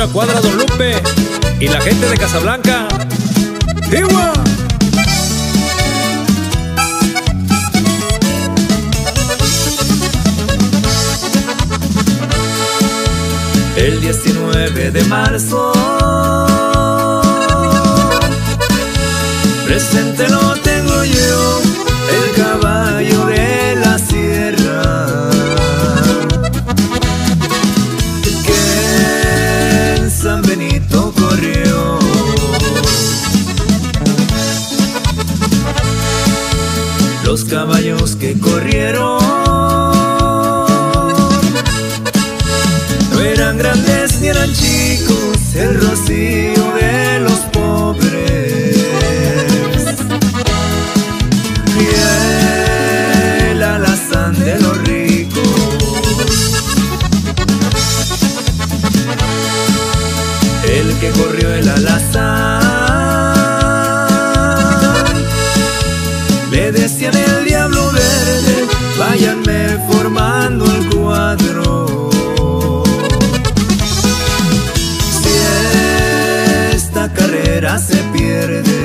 pura cuadra Don Lupe y la gente de Casablanca. ¡Iwa! El 19 de marzo Presente Los caballos que corrieron No eran grandes ni eran chicos, el rocío de los pobres. Y el alazán de los ricos. El que corrió el alazán decían el diablo verde, váyanme formando el cuadro. Si esta carrera se pierde,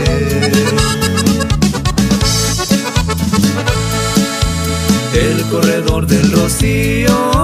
el corredor del rocío,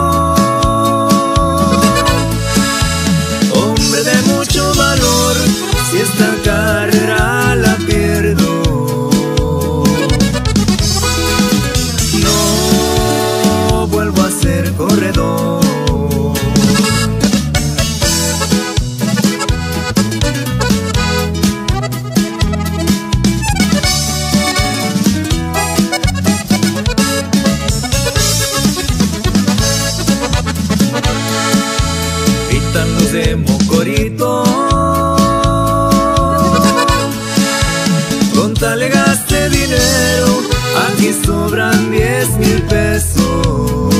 aquí sobran diez mil pesos.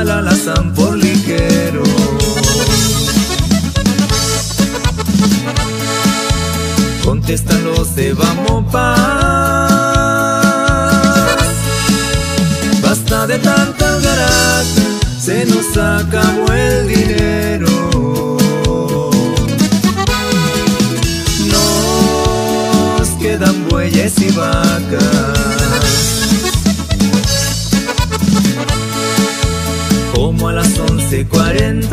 Al alazán por ligero. Contestan los de Vamos Paz. Basta de tanta garata, se nos acabó el dinero. Bueyes y vacas. Como a las 11.40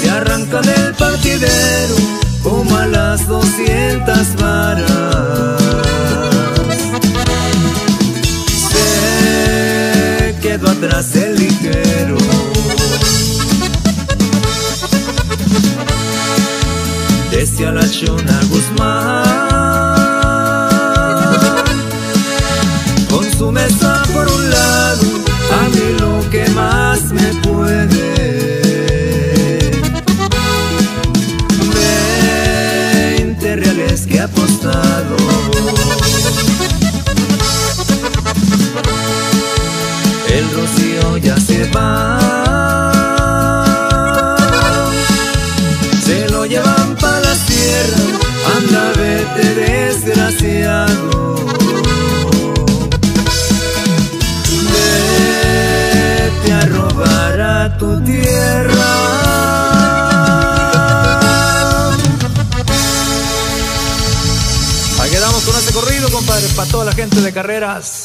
se arranca del partidero como a las 200 varas. Se quedó atrás el ligero. Chona Guzmán. Con su mesa por un lado A mí lo que más me puede Veinte reales que he apostado desgraciado Vete a robar a tu tierra Ahí quedamos con ese corrido, compadre, para toda la gente de carreras.